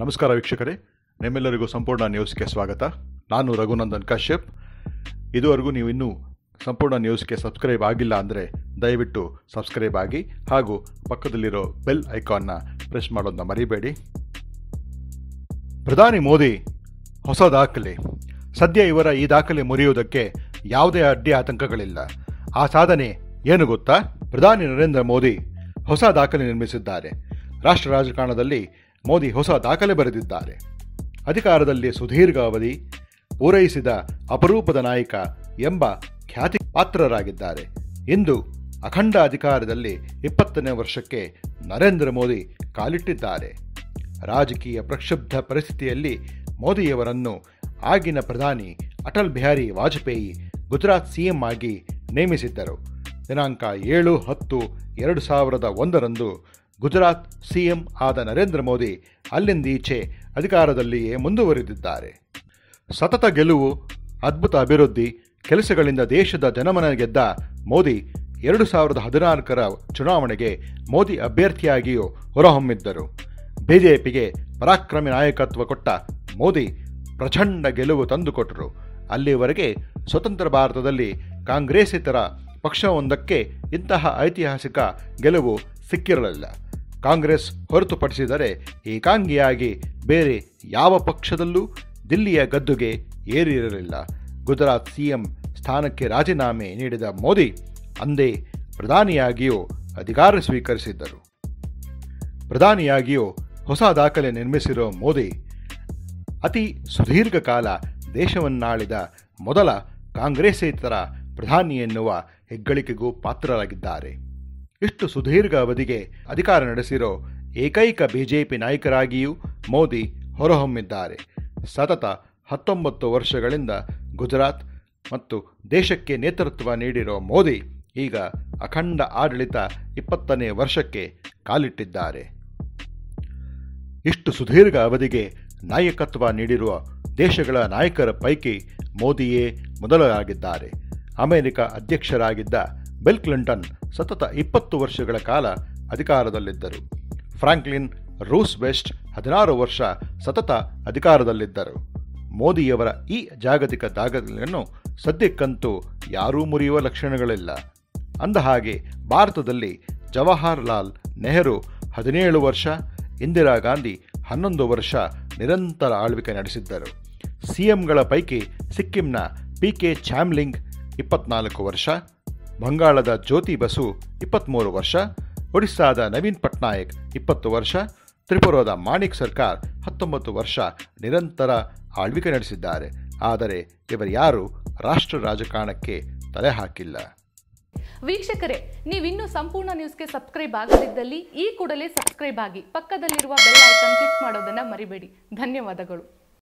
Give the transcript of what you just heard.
ನಮಸ್ಕಾರ ವೀಕ್ಷಕರೇ, ನಿಮ್ಮೆಲ್ಲರಿಗೂ ಸಂಪೂರ್ಣ ನ್ಯೂಸ್ಗೆ ಸ್ವಾಗತ. ನಾನು ರಘುನಂದನ್ ಕಶ್ಯಪ್. ಇದುವರೆಗೂ ನೀವು ಇನ್ನೂ ಸಂಪೂರ್ಣ ನ್ಯೂಸ್ಗೆ ಸಬ್ಸ್ಕ್ರೈಬ್ ಆಗಿಲ್ಲ ಅಂದರೆ ದಯವಿಟ್ಟು ಸಬ್ಸ್ಕ್ರೈಬ್ ಆಗಿ ಹಾಗೂ ಪಕ್ಕದಲ್ಲಿರೋ ಬೆಲ್ ಐಕಾನ್ನ ಪ್ರೆಸ್ ಮಾಡೋದನ್ನ ಮರಿಬೇಡಿ. ಪ್ರಧಾನಿ ಮೋದಿ, ಹೊಸ ದಾಖಲೆ. ಸದ್ಯ ಇವರ ಈ ದಾಖಲೆ ಮುರಿಯುವುದಕ್ಕೆ ಯಾವುದೇ ಅಡ್ಡಿ ಆತಂಕಗಳಿಲ್ಲ. ಆ ಸಾಧನೆ ಏನು ಗೊತ್ತಾ? ಪ್ರಧಾನಿ ನರೇಂದ್ರ ಮೋದಿ ಹೊಸ ದಾಖಲೆ ನಿರ್ಮಿಸಿದ್ದಾರೆ. ರಾಷ್ಟ್ರ ರಾಜಕಾರಣದಲ್ಲಿ ಮೋದಿ ಹೊಸ ದಾಖಲೆ ಬರೆದಿದ್ದಾರೆ. ಅಧಿಕಾರದಲ್ಲಿ ಸುದೀರ್ಘ ಅವಧಿ ಪೂರೈಸಿದ ಅಪರೂಪದ ನಾಯಕ ಎಂಬ ಖ್ಯಾತಿ ಪಾತ್ರರಾಗಿದ್ದಾರೆ. ಇಂದು ಅಖಂಡ ಅಧಿಕಾರದಲ್ಲಿ ಇಪ್ಪತ್ತನೇ ವರ್ಷಕ್ಕೆ ನರೇಂದ್ರ ಮೋದಿ ಕಾಲಿಟ್ಟಿದ್ದಾರೆ. ರಾಜಕೀಯ ಪ್ರಕ್ಷುಬ್ಧ ಪರಿಸ್ಥಿತಿಯಲ್ಲಿ ಮೋದಿಯವರನ್ನು ಆಗಿನ ಪ್ರಧಾನಿ ಅಟಲ್ ಬಿಹಾರಿ ವಾಜಪೇಯಿ ಗುಜರಾತ್ ಸಿಎಂ ಆಗಿ ನೇಮಿಸಿದ್ದರು. ದಿನಾಂಕ ಏಳು ಹತ್ತು ಎರಡು ಸಾವಿರದ ಒಂದರಂದು ಗುಜರಾತ್ ಸಿಎಂ ಆದ ನರೇಂದ್ರ ಮೋದಿ ಅಲ್ಲಿಂದೀಚೆ ಅಧಿಕಾರದಲ್ಲಿಯೇ ಮುಂದುವರೆದಿದ್ದಾರೆ. ಸತತ ಗೆಲುವು, ಅದ್ಭುತ ಅಭಿವೃದ್ಧಿ, ಕೆಲಸಗಳಿಂದ ದೇಶದ ಜನಮನ ಗೆದ್ದ ಮೋದಿ ಎರಡು ಸಾವಿರದ ಹದಿನಾಲ್ಕರ ಚುನಾವಣೆಗೆ ಮೋದಿ ಅಭ್ಯರ್ಥಿಯಾಗಿಯೂ ಹೊರಹೊಮ್ಮಿದ್ದರು. ಬಿಜೆಪಿಗೆ ಪರಾಕ್ರಮಿ ನಾಯಕತ್ವ ಕೊಟ್ಟ ಮೋದಿ ಪ್ರಚಂಡ ಗೆಲುವು ತಂದುಕೊಟ್ಟರು ಅಲ್ಲಿವರೆಗೆ ಸ್ವತಂತ್ರ ಭಾರತದಲ್ಲಿ ಕಾಂಗ್ರೆಸ್ಸಿತರ ಪಕ್ಷವೊಂದಕ್ಕೆ ಇಂತಹ ಐತಿಹಾಸಿಕ ಗೆಲುವು ಸಿಕ್ಕಿರಲಿಲ್ಲ. ಕಾಂಗ್ರೆಸ್ ಹೊರತುಪಡಿಸಿದರೆ ಏಕಾಂಗಿಯಾಗಿ ಬೇರೆ ಯಾವ ಪಕ್ಷದಲ್ಲೂ ದಿಲ್ಲಿಯ ಗದ್ದುಗೆ ಏರಿರಲಿಲ್ಲ. ಗುಜರಾತ್ ಸಿಎಂ ಸ್ಥಾನಕ್ಕೆ ರಾಜೀನಾಮೆ ನೀಡಿದ ಮೋದಿ ಅಂದೇ ಪ್ರಧಾನಿಯಾಗಿಯೂ ಅಧಿಕಾರ ಸ್ವೀಕರಿಸಿದ್ದರು. ಪ್ರಧಾನಿಯಾಗಿಯೂ ಹೊಸ ದಾಖಲೆ ನಿರ್ಮಿಸಿರೋ ಮೋದಿ ಅತಿ ಸುದೀರ್ಘ ಕಾಲ ದೇಶವನ್ನಾಳಿದ ಮೊದಲ ಕಾಂಗ್ರೆಸ್ಸೇತರ ಪ್ರಧಾನಿ ಎನ್ನುವ ಹೆಗ್ಗಳಿಕೆಗೂ ಪಾತ್ರರಾಗಿದ್ದಾರೆ. ಇಷ್ಟು ಸುದೀರ್ಘ ಅವಧಿಗೆ ಅಧಿಕಾರ ನಡೆಸಿರೋ ಏಕೈಕ ಬಿಜೆಪಿ ನಾಯಕರಾಗಿಯೂ ಮೋದಿ ಹೊರಹೊಮ್ಮಿದ್ದಾರೆ. ಸತತ ಹತ್ತೊಂಬತ್ತು ವರ್ಷಗಳಿಂದ ಗುಜರಾತ್ ಮತ್ತು ದೇಶಕ್ಕೆ ನೇತೃತ್ವ ನೀಡಿರೋ ಮೋದಿ ಈಗ ಅಖಂಡ ಆಡಳಿತ ಇಪ್ಪತ್ತನೇ ವರ್ಷಕ್ಕೆ ಕಾಲಿಟ್ಟಿದ್ದಾರೆ. ಇಷ್ಟು ಸುದೀರ್ಘ ಅವಧಿಗೆ ನಾಯಕತ್ವ ನೀಡಿರುವ ದೇಶಗಳ ನಾಯಕರ ಪೈಕಿ ಮೋದಿಯೇ ಮೊದಲಾಗಿದ್ದಾರೆ ಅಮೆರಿಕ ಅಧ್ಯಕ್ಷರಾಗಿದ್ದ ಬಿಲ್ ಕ್ಲಿಂಟನ್ ಸತತ ಇಪ್ಪತ್ತು ವರ್ಷಗಳ ಕಾಲ ಅಧಿಕಾರದಲ್ಲಿದ್ದರು. ಫ್ರಾಂಕ್ಲಿನ್ ರೂಸ್ ವೆಸ್ಟ್ ಹದಿನಾರು ವರ್ಷ ಸತತ ಅಧಿಕಾರದಲ್ಲಿದ್ದರು. ಮೋದಿಯವರ ಈ ಜಾಗತಿಕ ದಾಖಲೆಯನ್ನು ಸದ್ಯಕ್ಕಂತೂ ಯಾರೂ ಮುರಿಯುವ ಲಕ್ಷಣಗಳಿಲ್ಲ. ಅಂದಹಾಗೆ, ಭಾರತದಲ್ಲಿ ಜವಾಹರ್ಲಾಲ್ ನೆಹರು ಹದಿನೇಳು ವರ್ಷ, ಇಂದಿರಾ ಗಾಂಧಿ ಹನ್ನೊಂದು ವರ್ಷ ನಿರಂತರ ಆಳ್ವಿಕೆ ನಡೆಸಿದ್ದರು. ಸಿಎಂಗಳ ಪೈಕಿ ಸಿಕ್ಕಿಂನ ಪಿ ಕೆ ಚಾಮ್ಲಿಂಗ್ ಇಪ್ಪತ್ನಾಲ್ಕು ವರ್ಷ ಬಂಗಾಳದ ಜ್ಯೋತಿ ಬಸು ಇಪ್ಪತ್ತ್ಮೂರು ವರ್ಷ, ಒಡಿಸ್ಸಾದ ನವೀನ್ ಪಟ್ನಾಯಕ್, ಇಪ್ಪತ್ತು ವರ್ಷ, ತ್ರಿಪುರಾದ ಮಾಣಿಕ್ ಸರ್ಕಾರ್, ಹತ್ತೊಂಬತ್ತು ವರ್ಷ ನಿರಂತರ ಆಳ್ವಿಕೆ ನಡೆಸಿದ್ದಾರೆ. ಆದರೆ ಇವರ್ಯಾರೂ ರಾಷ್ಟ್ರ ರಾಜಕಾರಣಕ್ಕೆ ತಲೆ ಹಾಕಿಲ್ಲ. ವೀಕ್ಷಕರೇ, ನೀವಿನ್ನೂ ಸಂಪೂರ್ಣ ನ್ಯೂಸ್ಗೆ ಸಬ್ಸ್ಕ್ರೈಬ್ ಆಗದಿದ್ದಲ್ಲಿ ಈ ಕೂಡಲೇ ಸಬ್ಸ್ಕ್ರೈಬ್ ಆಗಿ ಪಕ್ಕದಲ್ಲಿರುವ ಬೆಲ್ ಐಕಾನ್ ಕ್ಲಿಕ್ ಮಾಡೋದನ್ನು ಮರಿಬೇಡಿ. ಧನ್ಯವಾದಗಳು.